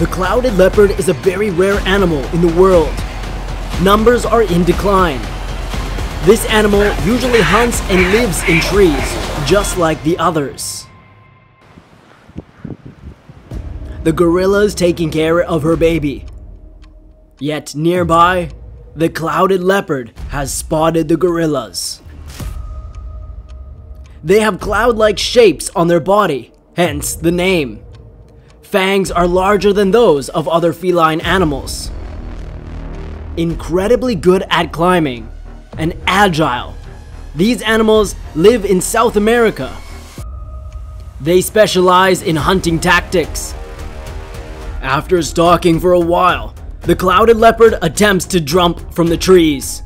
The clouded leopard is a very rare animal in the world. Numbers are in decline. This animal usually hunts and lives in trees, just like the others. The gorilla is taking care of her baby. Yet nearby, the clouded leopard has spotted the gorillas. They have cloud-like shapes on their body, hence the name. Fangs are larger than those of other feline animals. Incredibly good at climbing and agile, these animals live in South America. They specialize in hunting tactics. After stalking for a while, the clouded leopard attempts to jump from the trees,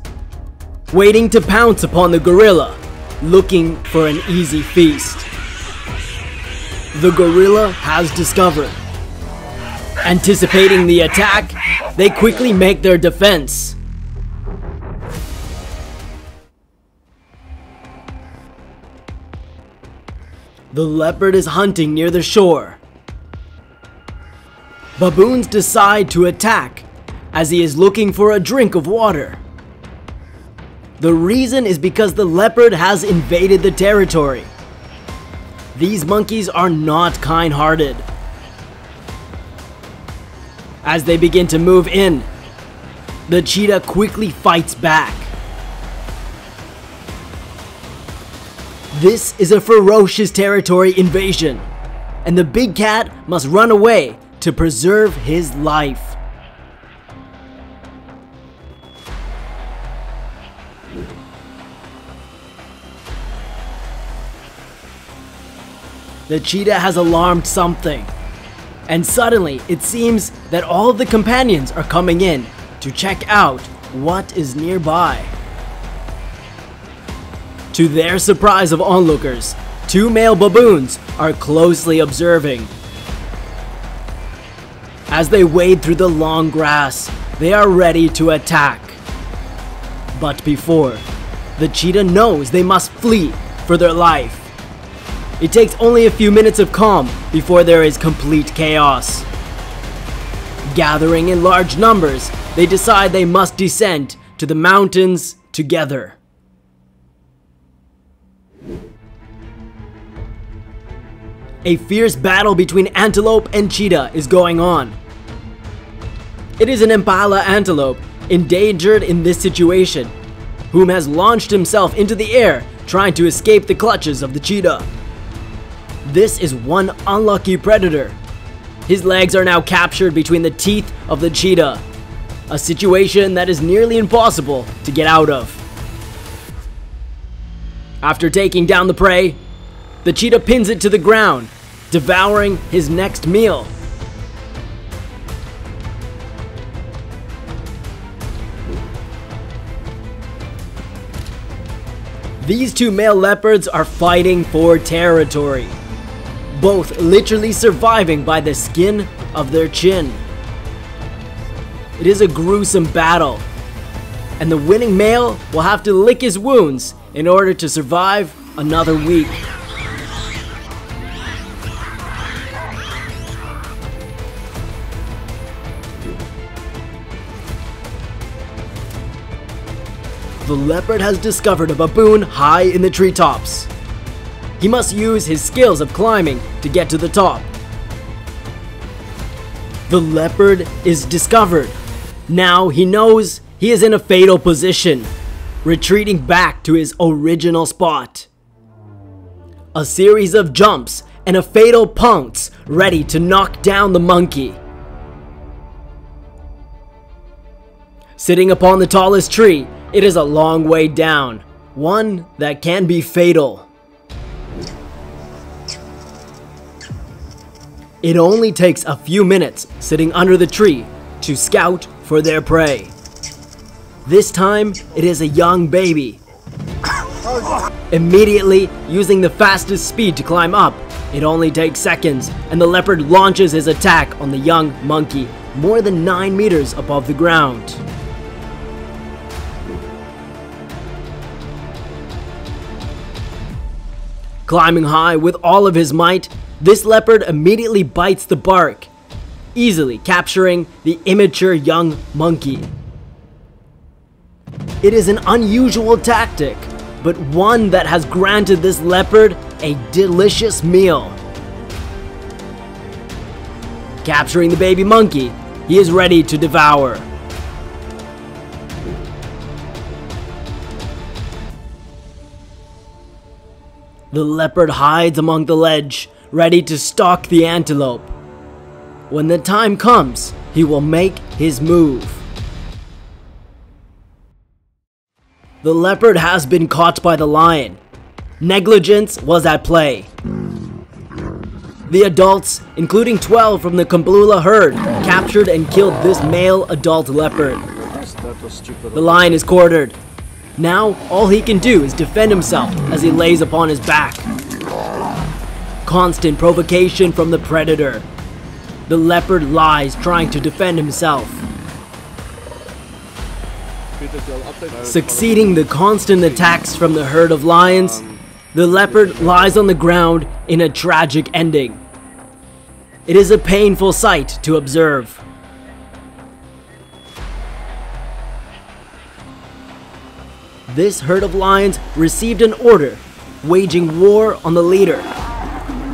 waiting to pounce upon the gorilla, looking for an easy feast. The gorilla has discovered. Anticipating the attack, they quickly make their defense. The leopard is hunting near the shore. Baboons decide to attack as he is looking for a drink of water. The reason is because the leopard has invaded the territory. These monkeys are not kind-hearted. As they begin to move in, the cheetah quickly fights back. This is a ferocious territory invasion, and the big cat must run away to preserve his life. The cheetah has alarmed something. And suddenly, it seems that all of the companions are coming in to check out what is nearby. To their surprise of onlookers, two male baboons are closely observing. As they wade through the long grass, they are ready to attack. But before, the cheetah knows they must flee for their life. It takes only a few minutes of calm before there is complete chaos. Gathering in large numbers, they decide they must descend to the mountains together. A fierce battle between antelope and cheetah is going on. It is an impala antelope, endangered in this situation, whom has launched himself into the air trying to escape the clutches of the cheetah. This is one unlucky predator. His legs are now captured between the teeth of the cheetah, a situation that is nearly impossible to get out of. After taking down the prey, the cheetah pins it to the ground, devouring his next meal. These two male leopards are fighting for territory both literally surviving by the skin of their chin. It is a gruesome battle, and the winning male will have to lick his wounds in order to survive another week. The leopard has discovered a baboon high in the treetops. He must use his skills of climbing to get to the top. The leopard is discovered. Now he knows he is in a fatal position, retreating back to his original spot. A series of jumps and a fatal pounce ready to knock down the monkey. Sitting upon the tallest tree, it is a long way down, one that can be fatal. It only takes a few minutes sitting under the tree to scout for their prey. This time, it is a young baby. Immediately, using the fastest speed to climb up, it only takes seconds, and the leopard launches his attack on the young monkey more than 9 meters above the ground. Climbing high with all of his might, this leopard immediately bites the bark. easily capturing the immature young monkey. It is an unusual tactic, but one that has granted this leopard a delicious meal. Capturing the baby monkey, he is ready to devour. The leopard hides among the ledge, ready to stalk the antelope. When the time comes, he will make his move. The leopard has been caught by the lion. Negligence was at play. The adults, including 12 from the Kamblula herd, captured and killed this male adult leopard. The lion is quartered. Now, all he can do is defend himself as he lays upon his back. Constant provocation from the predator. The leopard lies trying to defend himself. Succeeding the constant attacks from the herd of lions, the leopard lies on the ground in a tragic ending. It is a painful sight to observe. This herd of lions received an order, waging war on the leader.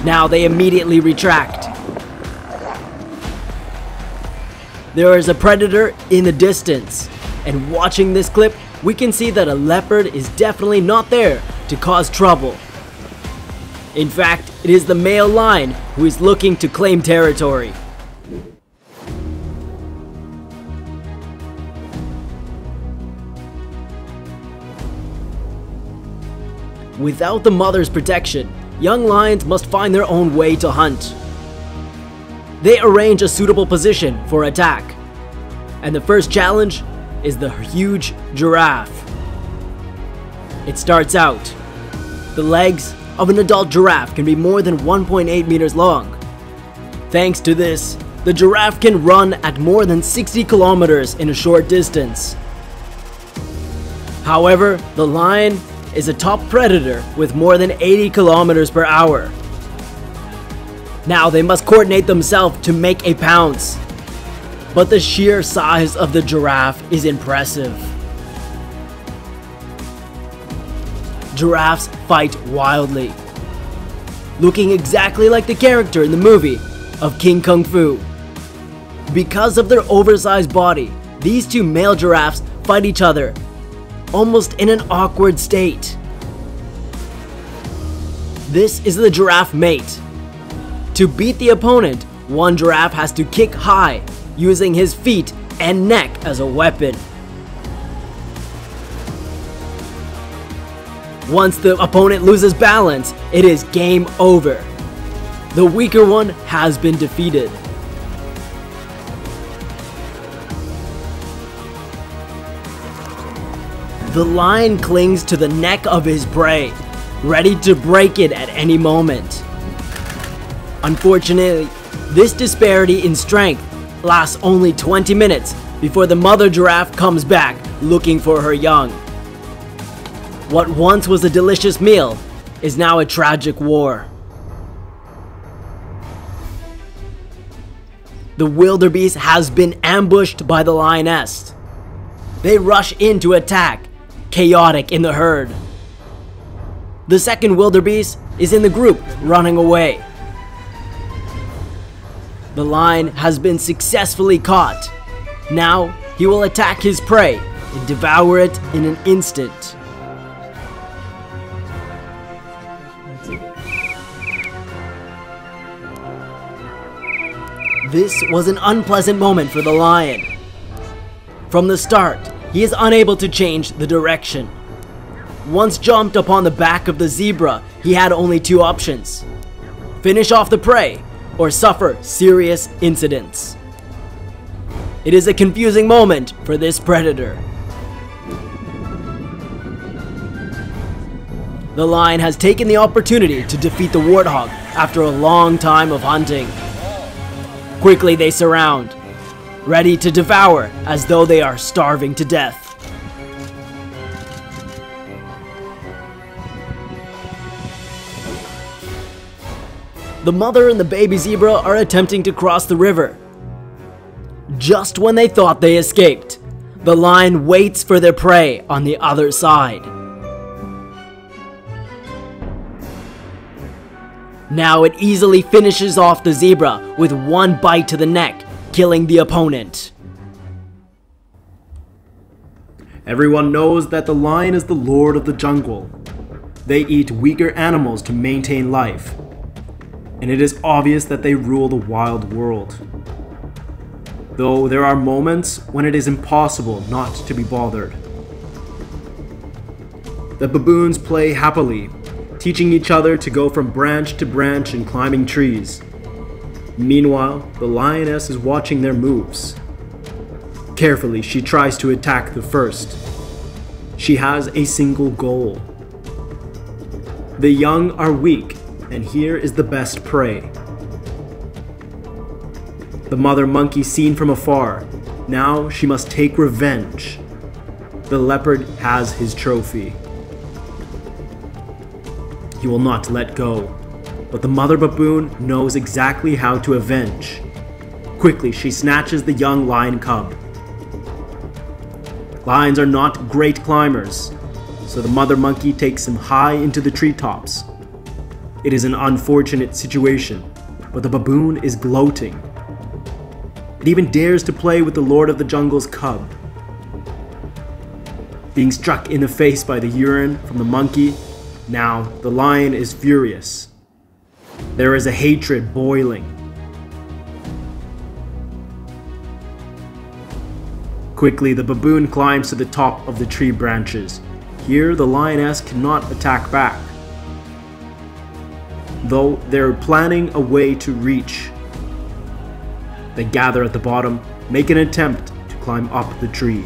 Now they immediately retract. There is a predator in the distance, and watching this clip, we can see that a leopard is definitely not there to cause trouble. In fact, it is the male lion who is looking to claim territory. Without the mother's protection, young lions must find their own way to hunt. They arrange a suitable position for attack. And the first challenge is the huge giraffe. It starts out. The legs of an adult giraffe can be more than 1.8 meters long. Thanks to this, the giraffe can run at more than 60 kilometers in a short distance. However, the lion is a top predator with more than 80 kilometers per hour. Now they must coordinate themselves to make a pounce. But the sheer size of the giraffe is impressive. Giraffes fight wildly, looking exactly like the character in the movie of King Kung Fu. Because of their oversized body, these two male giraffes fight each other, almost in an awkward state. This is the giraffe mate, to beat the opponent, one giraffe has to kick high, using his feet and neck as a weapon. Once the opponent loses balance, it is game over. The weaker one has been defeated. The lion clings to the neck of his prey, ready to break it at any moment. Unfortunately, this disparity in strength lasts only 20 minutes before the mother giraffe comes back looking for her young. What once was a delicious meal is now a tragic war. The wildebeest has been ambushed by the lioness. They rush in to attack, chaotic in the herd. The second wildebeest is in the group, running away. The lion has been successfully caught. Now, he will attack his prey and devour it in an instant. This was an unpleasant moment for the lion. From the start, he is unable to change the direction. Once jumped upon the back of the zebra, he had only two options. Finish off the prey or suffer serious incidents. It is a confusing moment for this predator. The lion has taken the opportunity to defeat the warthog after a long time of hunting. Quickly they surround, ready to devour as though they are starving to death. The mother and the baby zebra are attempting to cross the river. Just when they thought they escaped, the lion waits for their prey on the other side. Now it easily finishes off the zebra with one bite to the neck, killing the opponent. Everyone knows that the lion is the lord of the jungle. They eat weaker animals to maintain life. And it is obvious that they rule the wild world. Though there are moments when it is impossible not to be bothered. The baboons play happily, teaching each other to go from branch to branch and climbing trees. Meanwhile, the lioness is watching their moves. Carefully, she tries to attack the first. She has a single goal. The young are weak, and here is the best prey. The mother monkey seen from afar. Now she must take revenge. The leopard has his trophy. He will not let go. But the mother baboon knows exactly how to avenge. Quickly, she snatches the young lion cub. Lions are not great climbers, so the mother monkey takes him high into the treetops. It is an unfortunate situation, but the baboon is gloating. It even dares to play with the Lord of the Jungle's cub. Being struck in the face by the urine from the monkey, now, the lion is furious. There is a hatred boiling. Quickly, the baboon climbs to the top of the tree branches. Here, the lioness cannot attack back. Though they're planning a way to reach. They gather at the bottom, make an attempt to climb up the tree.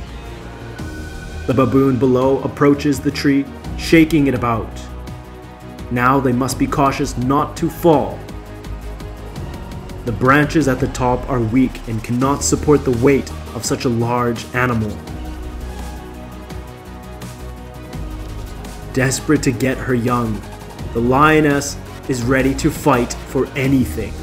The baboon below approaches the tree, shaking it about. Now they must be cautious not to fall. The branches at the top are weak and cannot support the weight of such a large animal. Desperate to get her young, the lioness is ready to fight for anything.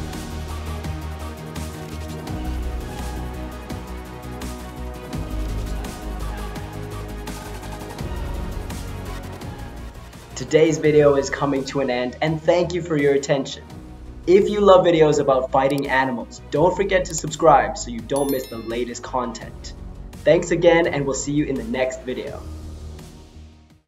Today's video is coming to an end and thank you for your attention. If you love videos about fighting animals, don't forget to subscribe so you don't miss the latest content. Thanks again and we'll see you in the next video.